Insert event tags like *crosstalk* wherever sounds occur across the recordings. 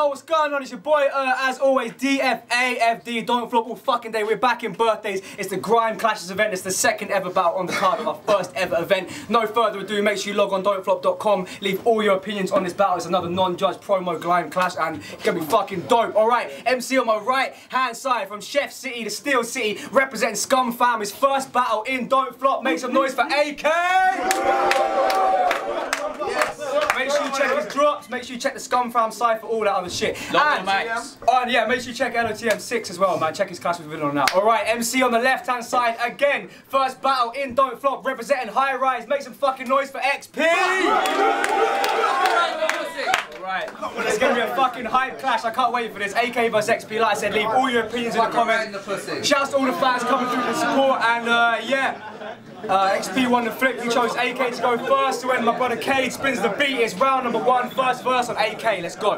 Yo, what's going on? It's your boy, uh, as always, DFAFD. Don't flop all fucking day. We're back in birthdays. It's the Grime Clashes event. It's the second ever battle on the card of our first ever event. No further ado, make sure you log on don'tflop.com. Leave all your opinions on this battle. It's another non-judge promo Grime Clash, and it's gonna be fucking dope. All right, MC on my right hand side from Chef City to Steel City, representing Scum Fam. His first battle in Don't Flop. Make some noise for AK. Make sure you check his drops. Make sure you check the Scum Fam side for all that other shit. Not and, the mics. Oh, and yeah, make sure you check LOTM 6 as well, man. Check his class with video on that. All right, MC on the left hand side again. First battle in Don't Flop, representing High Rise. Make some fucking noise for XP. Right, it's gonna be a fucking hype clash. I can't wait for this. AK vs XP. Like I said, leave all your opinions in the comments. Shouts to all the fans coming through the support, and uh, yeah. Uh, XP won the flip, he chose AK to go first, when my brother Cade spins the beat, it's round number one, first verse on AK, let's go.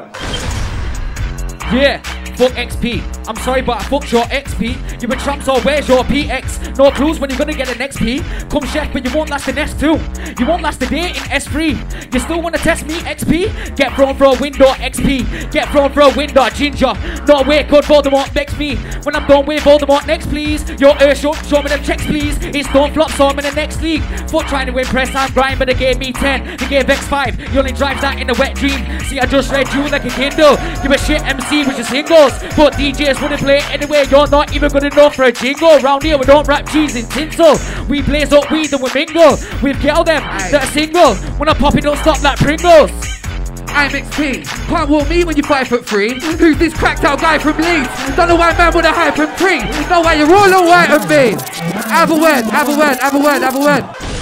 Yeah, fuck XP. I'm sorry, but I fucked your XP. You been tramps or where's your PX? No clues when you're gonna get an XP. Come chef, but you won't last the next two. You won't last a day in S3. You still wanna test me, XP? Get thrown for a window, XP. Get thrown for a window, Ginger. No way, good Voldemort next me. When I'm done with Voldemort next, please. Your Earth show, show me them checks, please. It's don't flop, so I'm in the next league. Fuck trying to impress, I'm grind, but they gave me 10. They gave X5. You only drive that in a wet dream. See, I just read you like a Kindle. Give a shit MC with your singles. But DJs wouldn't play it anyway. You're not even good enough for a jingle. Round here, we don't wrap cheese in tinsel. We blaze up weed and we mingle. We've girl them that are single. When I pop it, don't stop like Pringles. I'm XP. Can't walk me when you're five foot three. Who's this cracked out guy from Leeds? Don't know why man with a hype and pre. Know why you're all white and me. Have a word, have a word, have a word, have a word.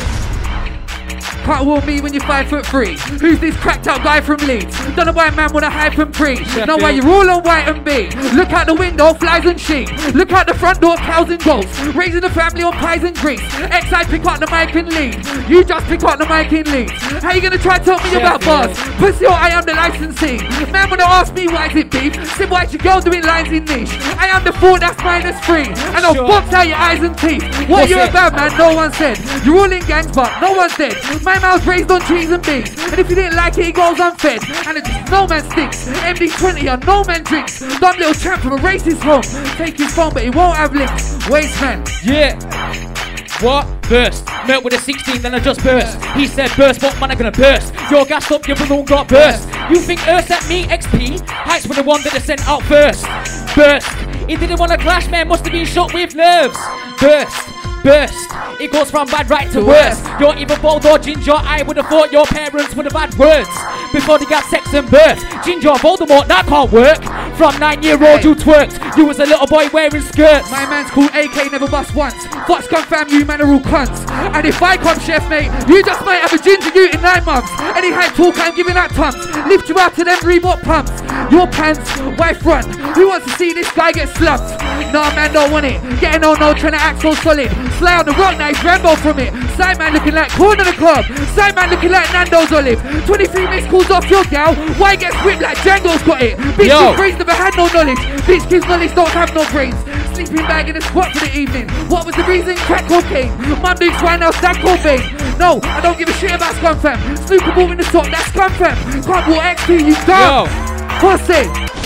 Can't me when you're five foot three. Who's this cracked out guy from Leeds? Don't know why a man with a hype and pre. Know why you're all on white and B. Look out the window, flies and sheep. Look out the front door, cows and goats. Raising the family on pies and grease. X I pick up the mic and lead. You just pick up the mic and lead. How you gonna try to tell me about bars? Pussy or I am the licensee. Man wanna ask me why is it beef? Say why's your girl doing lines in niche? I am the four that's minus three. And I'll Sure. box out your eyes and teeth. What What's you about, man? No one said. You're all in gangs, but no one's dead. My mouth raised on trees and beans. And if you didn't like it, it goes unfed. And it's no man sticks. MD20 on no man drinks. Dumb little champ from a racist home. Take his phone, but he won't have links. Waste man. Yeah. What? Burst. Met with a 16, then I just burst. He said burst, what man I gonna burst? Your gas up, your balloon got burst. You think Earth at me, XP? Heights were the one that I sent out first. Burst. He didn't want to clash, man, must have been shot with nerves. Burst. Burst. It goes from bad right to worse. You're either bold or ginger. I would have thought your parents would have had words before they got sex and birth. Ginger, Voldemort, that can't work. From nine year old, you twerked. You was a little boy wearing skirts. My man's called AK never bust once. Fox come fam, you man are all cunts. And if I come chef, mate, you just might have a ginger you in nine months. Any hype talk, I'm giving out tons. Lift you out to them Reebok pumps. Your pants, why front? Who wants to see this guy get slumped? Nah, man, don't want it. Getting on no, trying to act so solid. Slay on the rock, nice Rambo from it. Side man looking like corn on the club. Side man looking like Nando's olive. 23 missed calls off your gal. Why gets whipped like Django's got it? Bitch, Yo. you crazy never had no knowledge. Bitch, kids knowledge don't have no brains. Sleeping bag in the squat for the evening. What was the reason? Crack cocaine. Mum doing swine now, stack Cobain. No, I don't give a shit about scum fam. Snooker ball in the top, that's scum fam. Can't XP, you dumb. What's it?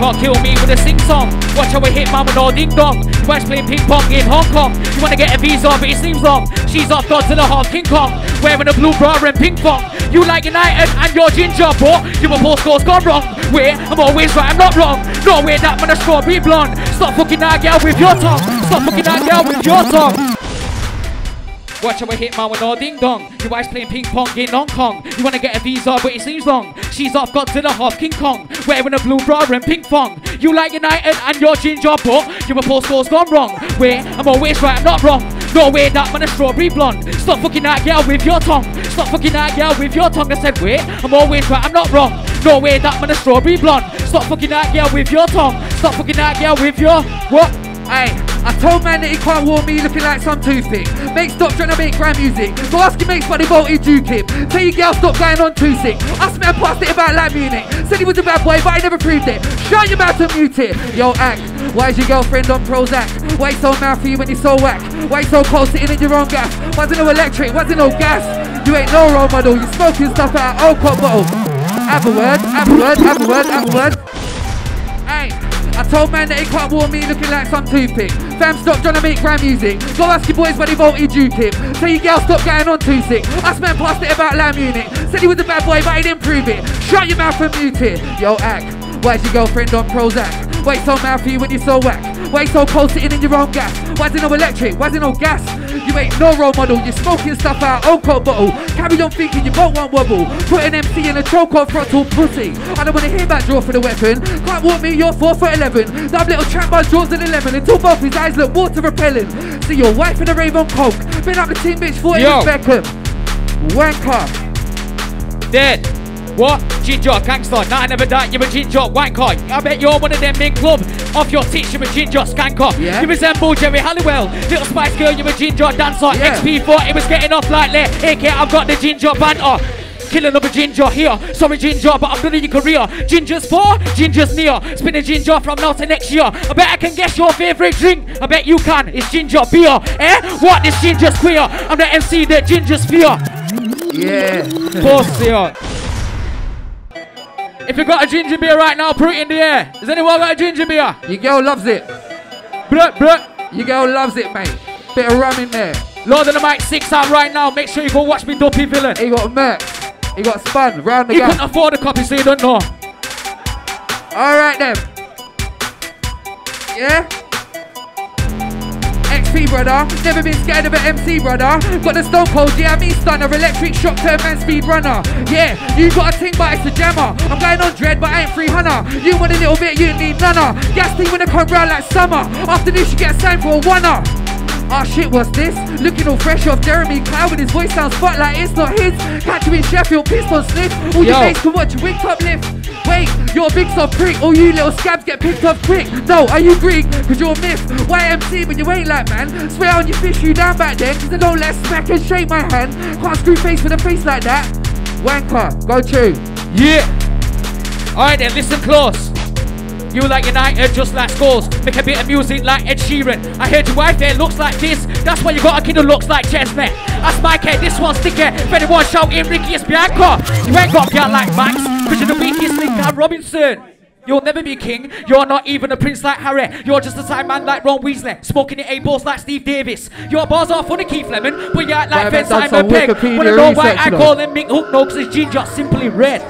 Can't kill me with a sing song. Watch how I hit mama no ding dong. West playing ping pong in Hong Kong. You wanna get a visa, but it seems long. She's off Godzilla half King Kong. Wearing a blue bra and ping pong. You like United and you're ginger, bro. Your postcode's gone wrong. Wait, I'm always right, I'm not wrong. No way that man a strawberry blonde. Stop fucking that girl with your tongue. Stop fucking that girl with your tongue. Watch how I hit man with no ding dong. Your wife's playing ping pong in Hong Kong. You wanna get a visa, but it seems long. She's off Godzilla half King Kong. Wearing a blue bra and ping pong. You like United and your ginger, but your postcode's gone wrong. Wait, I'm always right, I'm not wrong. No way that man a strawberry blonde. Stop fucking that girl with your tongue. Stop fucking that girl with your tongue. I said, wait, I'm always right, I'm not wrong. No way that man a strawberry blonde. Stop fucking that girl with your tongue. Stop fucking that girl with your what? Hey, I told man that he can't warn me looking like some toothpick. Mate, stop trying to make grand music. Go ask your mates what they voted you clip. Tell your girl stop going on too sick. Ask me and passed it about like Munich. Said he was a bad boy, but I never proved it. Shut your mouth and mute it. Yo, act. Why is your girlfriend on Prozac? Why so mouthy when you're so whack? Why so cold sitting in your own gas? Wasn't no electric, wasn't no gas. You ain't no role model. You smoking stuff out of old cop bottle. Have a word, have a word, have a word, have a word. I told man that he can't warn me looking like some toothpick. Fam, stop trying to make grand music. Go ask your boys where they voted you, Kip. Tell your girl stop getting on too sick. Us man passed it about Lamb Unit. Said he was a bad boy, but he didn't prove it. Shut your mouth and mute it. Yo, act. Why's your girlfriend on Prozac? Why so mad for you when you're so whack? Why so cold sitting in your own gas? Why's it no electric? Why's it no gas? You ain't no role model, you're smoking stuff out old coat bottle. Carry on thinking you won't want wobble. Put an MC in a choke on frontal pussy. I don't wanna hear about draw for the weapon. Can't walk me, you're 4 foot 11. That little trap by draws an 11 until both his eyes look water repellent. See your wife in a rave on coke. Been up the team bitch for it Yo. Beckham. Wanker. Dead. What? Ginger, gangster. Nah, I never died. You're a ginger, wanker. I bet you're one of them in club. Off your tits, you're a ginger, skanker. Yeah. You resemble Geri Halliwell. Little Spice Girl, you're a ginger dancer. Yeah. XP4, it was getting off like that. AK, I've got the ginger banter. Kill another ginger here. Sorry, ginger, but I'm done your career. Ginger's four, ginger's near. Spinning ginger from now to next year. I bet I can guess your favorite drink. I bet you can. It's ginger beer. Eh? What? This ginger's queer. I'm the MC that ginger's fear. Yeah. They are. If you got a ginger beer right now, put it in the air. Has anyone got a ginger beer? Your girl loves it. Bruh, bruh. Your girl loves it, mate. Bit of rum in there. Lord of the Mic 6 out right now. Make sure you go watch me Dopey Villain. He got Merc. He got spun round the He gap. couldn't afford a copy, so you don't know. All right then. Yeah. XP brother, never been scared of an MC brother. Got the stone cold, yeah, me stunner, electric shock turn man speed runner. Yeah, you got a ting, but it's a jammer. I'm going on dread, but I ain't free hunter. You want a little bit, you need none. Gas team when I come round like summer. After this, you get signed for a Ah shit, what's this? Looking all fresh off Jeremy Cloud with his voice sounds spot like it's not his. Catch him in Sheffield, pissed on sniff. All your Yo. mates can watch wig top lift. Wait, you're a big soft prick. All you little scabs get picked off quick. No, are you Greek? Cause you're a myth. YMC, but you ain't like man. Swear on your fish you down back then. Cause I don't let smack and shake my hand. Can't screw face with a face like that. Wanker, go to. Yeah. Alright then, listen close. You like United just like scores. Make a bit of music like Ed Sheeran. I heard your wife there looks like this. That's why you got a kid who looks like Chestnut. That's my kid, this one's sticker. If anyone shouting Ricky is Bianca. You ain't got girl like Max. Cause you're the weakest link like Robinson. You'll never be king. You're not even a prince like Harry. You're just a side man like Ron Weasley. Smoking your A-balls like Steve Davis. Your bars are funny, Keith Lemon. But you act like Ben Simon Pegg. Wanna know why I call him Mick Hook? No, cause his ginger simply red.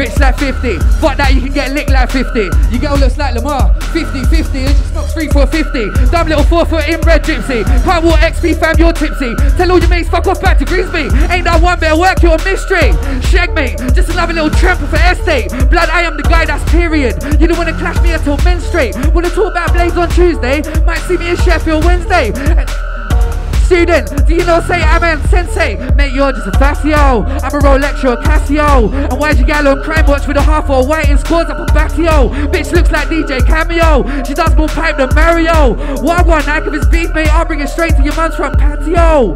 Rich like 50. Fuck that, you can get licked like 50. Your girl looks like Lamar. 50 50. And she smokes 3 for 50. Dumb little 4 foot inbred gypsy. Can't walk XP fam, you're tipsy. Tell all your mates, fuck off back to Grimsby. Ain't that one bit of work, you're a mystery. Shag me, just another little tramp for estate. Blood, I am the guy that's period. You don't wanna clash me until menstruate. Wanna talk about blades on Tuesday? Might see me in Sheffield Wednesday. Student, do you know say I'm sensei? Mate, you're just a Fascio. I'm a Rolex, you're a Casio. And why's your gal on crime watch with a half or white and scores up a Batio? Bitch looks like DJ Cameo. She does more pipe than Mario. What one night if it's beef, mate, I'll bring it straight to your mum's front patio.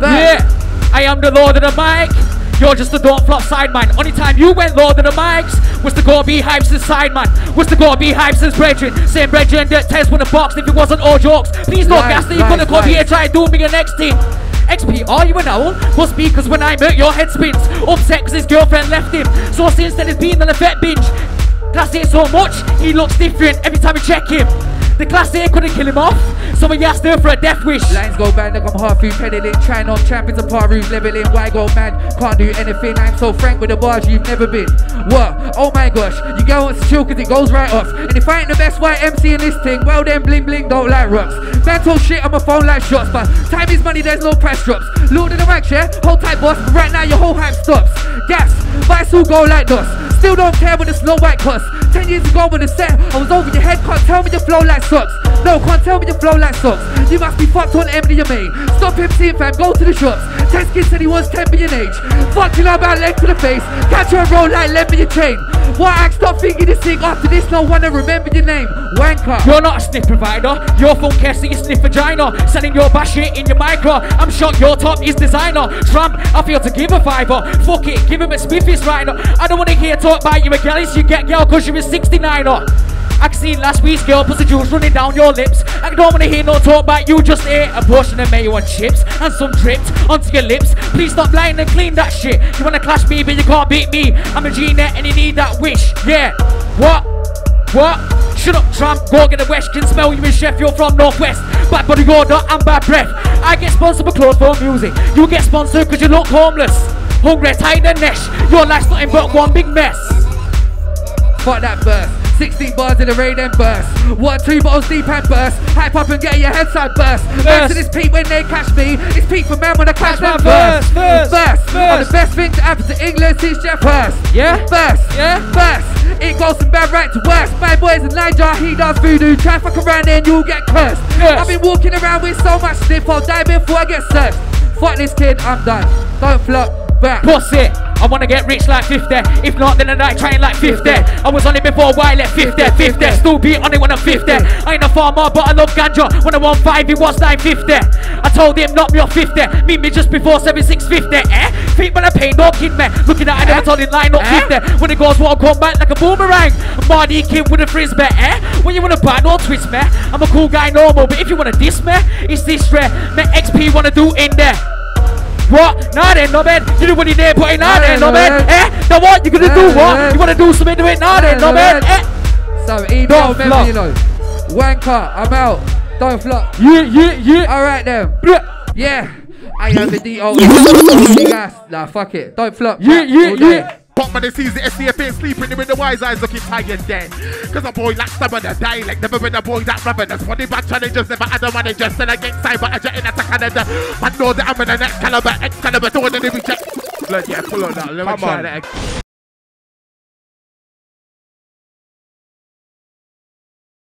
But Yeah, I am the Lord of the Mic. You're just a don't flop side man. Only time you went lower than the Mics was to go be hypes and side man. Was to go be hypes and brethren. Same brethren that test with a box if it wasn't all jokes. Please don't gas that you nice, couldn't come nice. here try and do me a next thing. XP, are you an owl? Must be cause when I met your head spins. Upset cause his girlfriend left him. So since then he's been on a vet binge. Class A so much, he looks different every time we check him. The class A couldn't kill him off, some of y'all still for a death wish. Lines go bad like I'm half through peddling. Trying on champions apart roof leveling. Why go mad? Can't do anything. I'm so frank with the bars you've never been. What? Oh my gosh. You go on chill because it goes right off. And if I ain't the best white MC in this thing, well then bling bling don't like rocks. Mental shit on my phone like shots. But time is money, there's no price drops. Lord of the ranks, yeah? Hold tight, boss. Right now your whole hype stops. Gas. Vice all go like dust. Still don't care when the snow white cuss. 10 years ago when the set, I was over your head, can't tell me your flow like sucks. No, can't tell me your flow like sucks. You must be fucked on Emily and me. Stop MCing fam, go to the shops. Test kids said he was 10 billion age. Fuck you know about leg to the face. Catch her and roll like leg your chain. Why act stop thinking this thing after this, no to remember your name. Wanker. You're not a sniff provider. Your phone care so you sniff vagina. Selling your bash shit in your micro. I'm shocked your top is designer. Trump, I feel to give a fiver. Fuck it, give him a Smithy's right now. I don't wanna hear talk about you again. You get girl cause you're a 69er. I can see last week's girl pussy juice running down your lips. I don't wanna hear no talk about you, just ate a portion of mayo and chips and some dripped onto your lips. Please stop lying and clean that shit. You wanna clash me, but you can't beat me. I'm a G-net and you need that wish. Yeah. What? What? Shut up, tramp. Go get the West. Can smell you in Sheffield from Northwest. Bad body order and bad breath. I get sponsored by for music. You get sponsored because you look homeless. Hungry, tight and nesh. Your life's nothing but one big mess. Fuck that burst. 16 bars in the rain and burst. One, two bottles deep and burst. Hype up and get your head side burst. Burst to this Pete when they catch me. It's Pete for man when I catch that burst. first, Burst. first, And first. the best thing to happen to England is Geoff Hurst. Yeah? Burst. Yeah? Burst. It goes from bad right to worse. My boy's in Niger, he does voodoo. Try fuck around and you'll get cursed. Yes. I've been walking around with so much slip, I'll die before I get served. Fuck this kid, I'm done. Don't flop back. Pussy. I wanna get rich like 50. If not, then I die trying like 50. I was on it before while at 50. 50. Still be on it when I'm 50. I ain't a farmer, but I love ganja. When I want 5, it was 950. I told him, knock me off 50. Meet me just before 7650. Eh? Think when I pay, no kid, man. Looking at I never told him line up Eh? 50. When it goes, won't come back like a boomerang. Marty kid with a frisbee, eh? When you wanna buy, no twist, man. I'm a cool guy, normal. But if you wanna diss me, it's this rare. Me XP wanna do in there. What? Nah then, no man. You do what you there, putting nah then, no man. Eh? Now what? You gonna do what? You wanna do something to it? Nah then, no man. Eh? So email Don't member, flop. you know. Wanker, I'm out. Don't flop. Yeah, yeah, yeah. Alright then. Blah. Yeah. I am the D.O. Gas. *laughs* Nah, fuck it. Don't flop. Yeah, yeah, All yeah. Pop man, they sees the SCFA sleeping with the wise eyes looking tired then. Cause a boy like stubborn a dialect, never been a boy that ravenous. Funny bad challenges, never had a manager, still against cyber, a jet in attack Canada. Man know that I'm in the next caliber, Excalibur, don't want to be check. Blood, yeah, pull on that, let me Come try on. that.